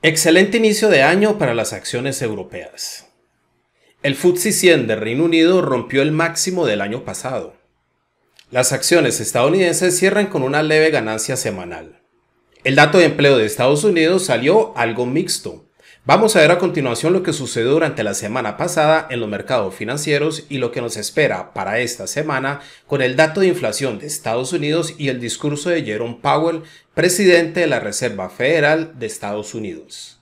Excelente inicio de año para las acciones europeas. El FTSE 100 de Reino Unido rompió el máximo del año pasado. Las acciones estadounidenses cierran con una leve ganancia semanal. El dato de empleo de Estados Unidos salió algo mixto. Vamos a ver a continuación lo que sucedió durante la semana pasada en los mercados financieros y lo que nos espera para esta semana con el dato de inflación de Estados Unidos y el discurso de Jerome Powell, presidente de la Reserva Federal de Estados Unidos.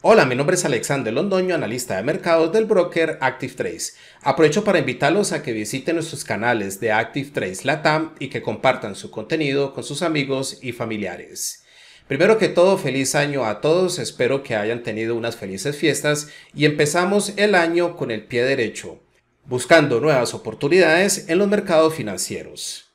Hola, mi nombre es Alexander Londoño, analista de mercados del broker Active Trace. Aprovecho para invitarlos a que visiten nuestros canales de Active Trace Latam y que compartan su contenido con sus amigos y familiares. Primero que todo, feliz año a todos, espero que hayan tenido unas felices fiestas y empezamos el año con el pie derecho, buscando nuevas oportunidades en los mercados financieros.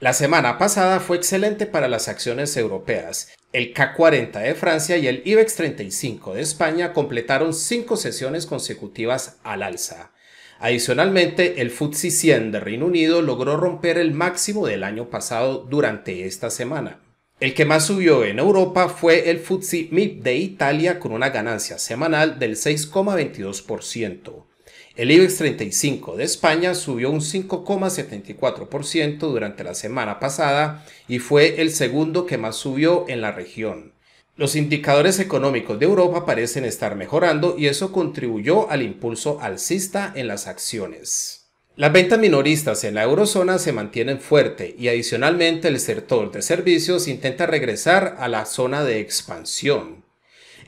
La semana pasada fue excelente para las acciones europeas. El CAC 40 de Francia y el IBEX 35 de España completaron cinco sesiones consecutivas al alza. Adicionalmente, el FTSE 100 de Reino Unido logró romper el máximo del año pasado durante esta semana. El que más subió en Europa fue el FTSE MIB de Italia con una ganancia semanal del 6,22%. El IBEX 35 de España subió un 5,74% durante la semana pasada y fue el segundo que más subió en la región. Los indicadores económicos de Europa parecen estar mejorando y eso contribuyó al impulso alcista en las acciones. Las ventas minoristas en la eurozona se mantienen fuerte y adicionalmente el sector de servicios intenta regresar a la zona de expansión.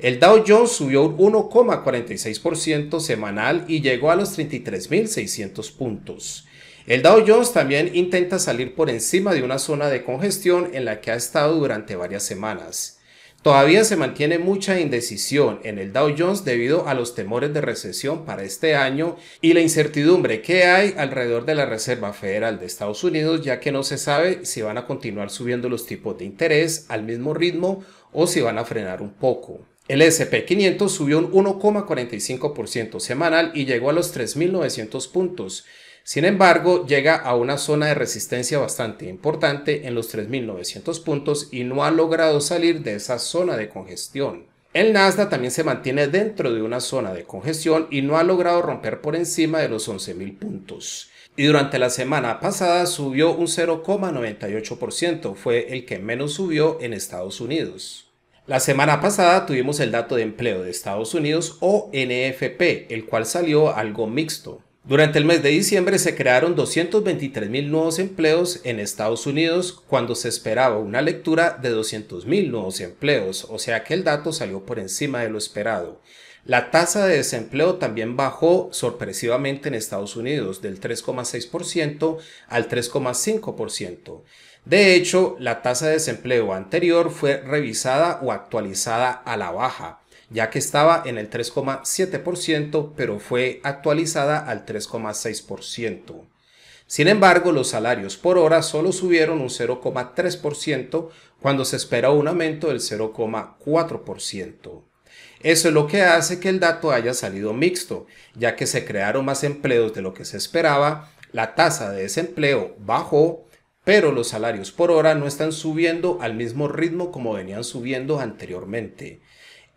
El Dow Jones subió un 1,46% semanal y llegó a los 33.600 puntos. El Dow Jones también intenta salir por encima de una zona de congestión en la que ha estado durante varias semanas. Todavía se mantiene mucha indecisión en el Dow Jones debido a los temores de recesión para este año y la incertidumbre que hay alrededor de la Reserva Federal de Estados Unidos, ya que no se sabe si van a continuar subiendo los tipos de interés al mismo ritmo o si van a frenar un poco. El SP500 subió un 1,45% semanal y llegó a los 3.900 puntos. Sin embargo, llega a una zona de resistencia bastante importante en los 3.900 puntos y no ha logrado salir de esa zona de congestión. El Nasdaq también se mantiene dentro de una zona de congestión y no ha logrado romper por encima de los 11.000 puntos. Y durante la semana pasada subió un 0,98%, fue el que menos subió en Estados Unidos. La semana pasada tuvimos el dato de empleo de Estados Unidos o NFP, el cual salió algo mixto. Durante el mes de diciembre se crearon 223 mil nuevos empleos en Estados Unidos cuando se esperaba una lectura de 200 mil nuevos empleos, o sea que el dato salió por encima de lo esperado. La tasa de desempleo también bajó sorpresivamente en Estados Unidos del 3,6% al 3,5%. De hecho, la tasa de desempleo anterior fue revisada o actualizada a la baja, ya que estaba en el 3,7%, pero fue actualizada al 3,6%. Sin embargo, los salarios por hora solo subieron un 0,3% cuando se espera un aumento del 0,4%. Eso es lo que hace que el dato haya salido mixto, ya que se crearon más empleos de lo que se esperaba, la tasa de desempleo bajó pero los salarios por hora no están subiendo al mismo ritmo como venían subiendo anteriormente.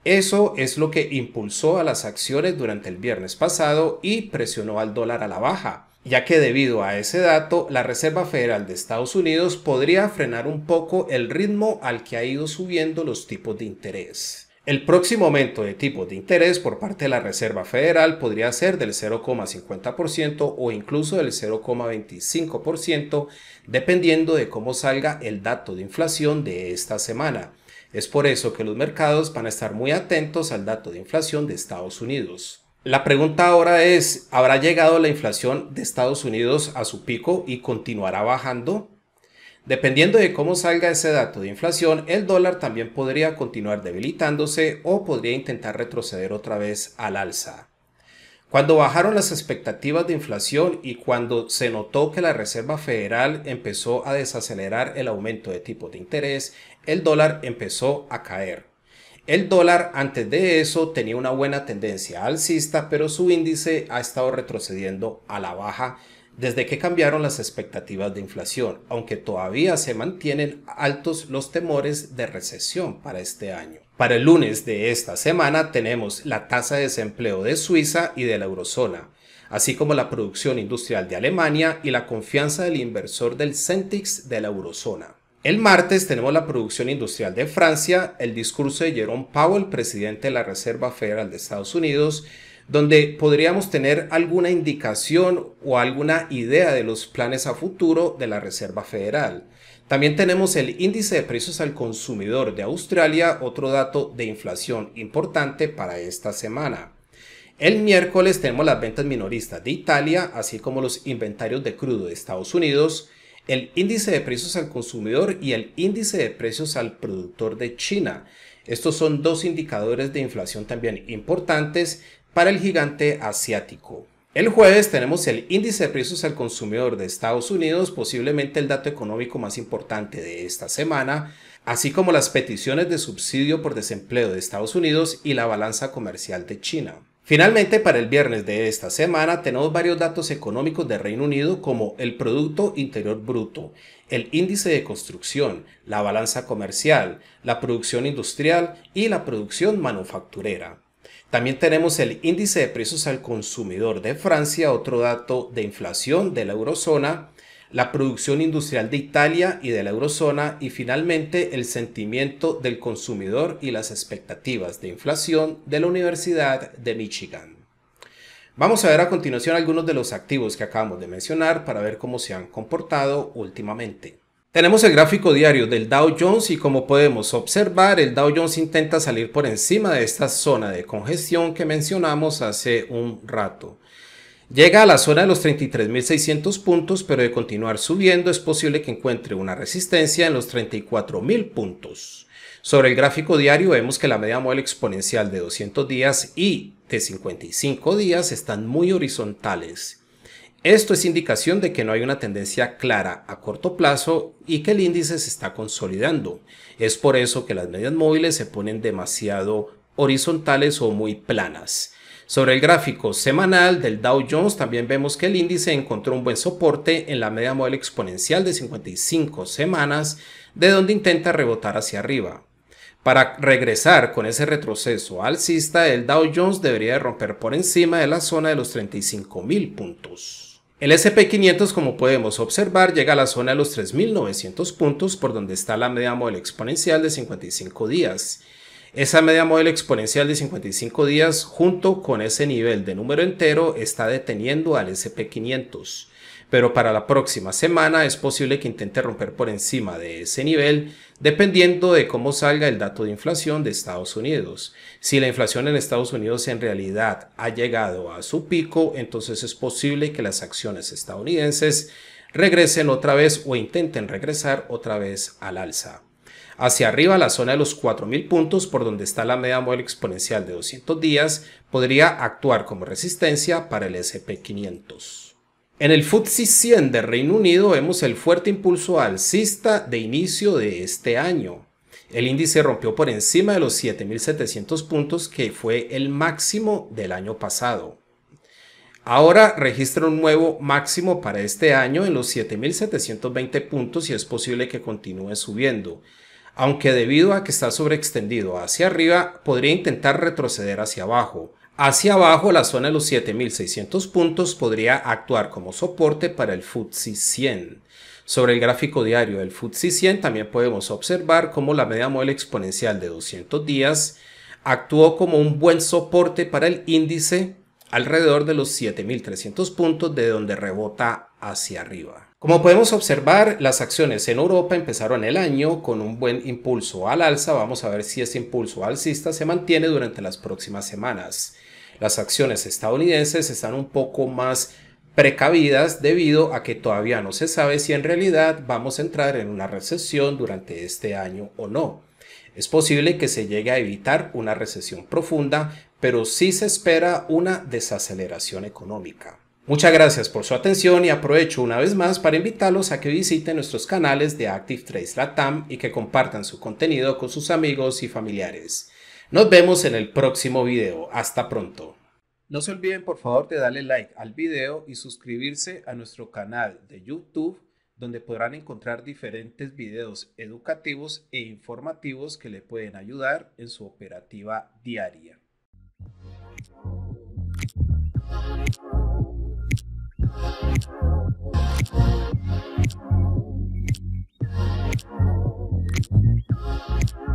Eso es lo que impulsó a las acciones durante el viernes pasado y presionó al dólar a la baja, ya que debido a ese dato, la Reserva Federal de Estados Unidos podría frenar un poco el ritmo al que ha ido subiendo los tipos de interés. El próximo aumento de tipos de interés por parte de la Reserva Federal podría ser del 0,50% o incluso del 0,25%, dependiendo de cómo salga el dato de inflación de esta semana. Es por eso que los mercados van a estar muy atentos al dato de inflación de Estados Unidos. La pregunta ahora es, ¿habrá llegado la inflación de Estados Unidos a su pico y continuará bajando? Dependiendo de cómo salga ese dato de inflación, el dólar también podría continuar debilitándose o podría intentar retroceder otra vez al alza. Cuando bajaron las expectativas de inflación y cuando se notó que la Reserva Federal empezó a desacelerar el aumento de tipos de interés, el dólar empezó a caer. El dólar antes de eso tenía una buena tendencia alcista, pero su índice ha estado retrocediendo a la baja desde que cambiaron las expectativas de inflación, aunque todavía se mantienen altos los temores de recesión para este año. Para el lunes de esta semana tenemos la tasa de desempleo de Suiza y de la eurozona, así como la producción industrial de Alemania y la confianza del inversor del Centix de la eurozona. El martes tenemos la producción industrial de Francia, el discurso de Jerome Powell, presidente de la Reserva Federal de Estados Unidos, donde podríamos tener alguna indicación o alguna idea de los planes a futuro de la Reserva Federal. También tenemos el índice de precios al consumidor de Australia, otro dato de inflación importante para esta semana. El miércoles tenemos las ventas minoristas de Italia, así como los inventarios de crudo de Estados Unidos, el índice de precios al consumidor y el índice de precios al productor de China. Estos son dos indicadores de inflación también importantes para el gigante asiático. El jueves tenemos el índice de precios al consumidor de Estados Unidos, posiblemente el dato económico más importante de esta semana, así como las peticiones de subsidio por desempleo de Estados Unidos y la balanza comercial de China. Finalmente, para el viernes de esta semana tenemos varios datos económicos de Reino Unido como el Producto Interior Bruto, el índice de construcción, la balanza comercial, la producción industrial y la producción manufacturera. También tenemos el índice de precios al consumidor de Francia, otro dato de inflación de la eurozona, la producción industrial de Italia y de la eurozona y finalmente el sentimiento del consumidor y las expectativas de inflación de la Universidad de Michigan. Vamos a ver a continuación algunos de los activos que acabamos de mencionar para ver cómo se han comportado últimamente. Tenemos el gráfico diario del Dow Jones y como podemos observar, el Dow Jones intenta salir por encima de esta zona de congestión que mencionamos hace un rato. Llega a la zona de los 33.600 puntos, pero de continuar subiendo es posible que encuentre una resistencia en los 34.000 puntos. Sobre el gráfico diario vemos que la media móvil exponencial de 200 días y de 55 días están muy horizontales esto es indicación de que no hay una tendencia clara a corto plazo y que el índice se está consolidando. Es por eso que las medias móviles se ponen demasiado horizontales o muy planas. Sobre el gráfico semanal del Dow Jones también vemos que el índice encontró un buen soporte en la media móvil exponencial de 55 semanas, de donde intenta rebotar hacia arriba. Para regresar con ese retroceso alcista, el Dow Jones debería romper por encima de la zona de los 35.000 puntos. El SP500, como podemos observar, llega a la zona de los 3.900 puntos por donde está la media móvil exponencial de 55 días. Esa media móvil exponencial de 55 días junto con ese nivel de número entero está deteniendo al SP500 pero para la próxima semana es posible que intente romper por encima de ese nivel dependiendo de cómo salga el dato de inflación de Estados Unidos. Si la inflación en Estados Unidos en realidad ha llegado a su pico, entonces es posible que las acciones estadounidenses regresen otra vez o intenten regresar otra vez al alza. Hacia arriba, la zona de los 4.000 puntos, por donde está la media móvil exponencial de 200 días, podría actuar como resistencia para el SP500. En el FTSE 100 de Reino Unido vemos el fuerte impulso alcista de inicio de este año. El índice rompió por encima de los 7.700 puntos que fue el máximo del año pasado. Ahora registra un nuevo máximo para este año en los 7.720 puntos y es posible que continúe subiendo, aunque debido a que está sobreextendido hacia arriba podría intentar retroceder hacia abajo, Hacia abajo, la zona de los 7600 puntos podría actuar como soporte para el FTSE 100. Sobre el gráfico diario del FTSE 100 también podemos observar cómo la media móvil exponencial de 200 días actuó como un buen soporte para el índice alrededor de los 7300 puntos de donde rebota hacia arriba. Como podemos observar, las acciones en Europa empezaron el año con un buen impulso al alza. Vamos a ver si ese impulso alcista se mantiene durante las próximas semanas. Las acciones estadounidenses están un poco más precavidas debido a que todavía no se sabe si en realidad vamos a entrar en una recesión durante este año o no. Es posible que se llegue a evitar una recesión profunda, pero sí se espera una desaceleración económica. Muchas gracias por su atención y aprovecho una vez más para invitarlos a que visiten nuestros canales de Active Trace Latam y que compartan su contenido con sus amigos y familiares. Nos vemos en el próximo video. Hasta pronto. No se olviden por favor de darle like al video y suscribirse a nuestro canal de YouTube donde podrán encontrar diferentes videos educativos e informativos que le pueden ayudar en su operativa diaria. Thank you.